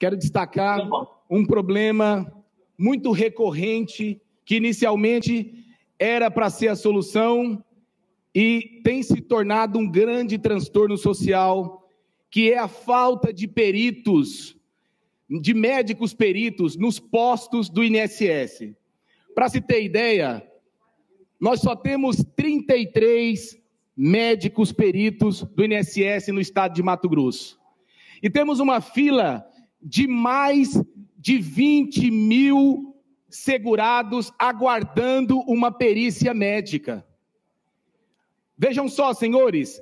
quero destacar um problema muito recorrente que inicialmente era para ser a solução e tem se tornado um grande transtorno social, que é a falta de peritos, de médicos peritos nos postos do INSS. Para se ter ideia, nós só temos 33 médicos peritos do INSS no estado de Mato Grosso. E temos uma fila de mais de 20 mil segurados aguardando uma perícia médica. Vejam só, senhores,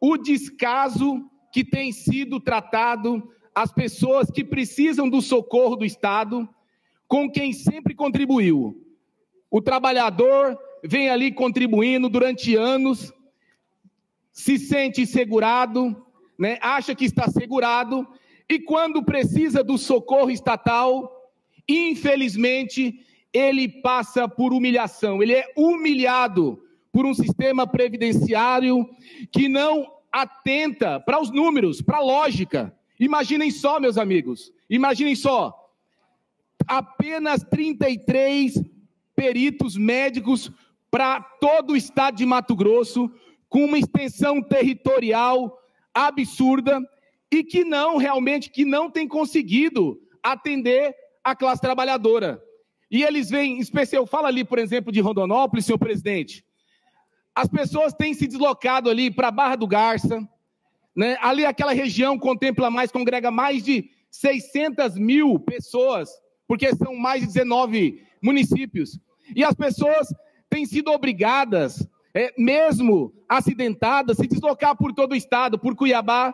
o descaso que tem sido tratado as pessoas que precisam do socorro do Estado com quem sempre contribuiu. O trabalhador vem ali contribuindo durante anos, se sente segurado, né, acha que está segurado, e quando precisa do socorro estatal, infelizmente, ele passa por humilhação, ele é humilhado por um sistema previdenciário que não atenta para os números, para a lógica. Imaginem só, meus amigos, imaginem só. Apenas 33 peritos médicos para todo o estado de Mato Grosso, com uma extensão territorial absurda e que não realmente que não tem conseguido atender a classe trabalhadora. E eles vêm, especial, fala ali, por exemplo, de Rondonópolis, senhor presidente. As pessoas têm se deslocado ali para a Barra do Garça, né? ali aquela região contempla mais, congrega mais de 600 mil pessoas, porque são mais de 19 municípios. E as pessoas têm sido obrigadas, é, mesmo acidentadas, se deslocar por todo o estado, por Cuiabá,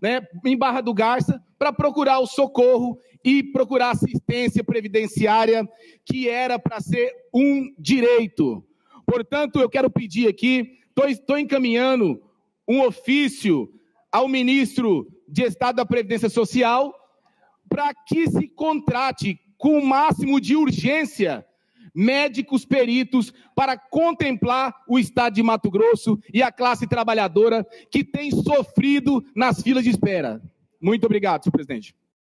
né, em Barra do Garça, para procurar o socorro e procurar assistência previdenciária, que era para ser um direito. Portanto, eu quero pedir aqui, estou encaminhando um ofício ao ministro de Estado da Previdência Social para que se contrate com o máximo de urgência médicos peritos para contemplar o estado de Mato Grosso e a classe trabalhadora que tem sofrido nas filas de espera. Muito obrigado, senhor presidente.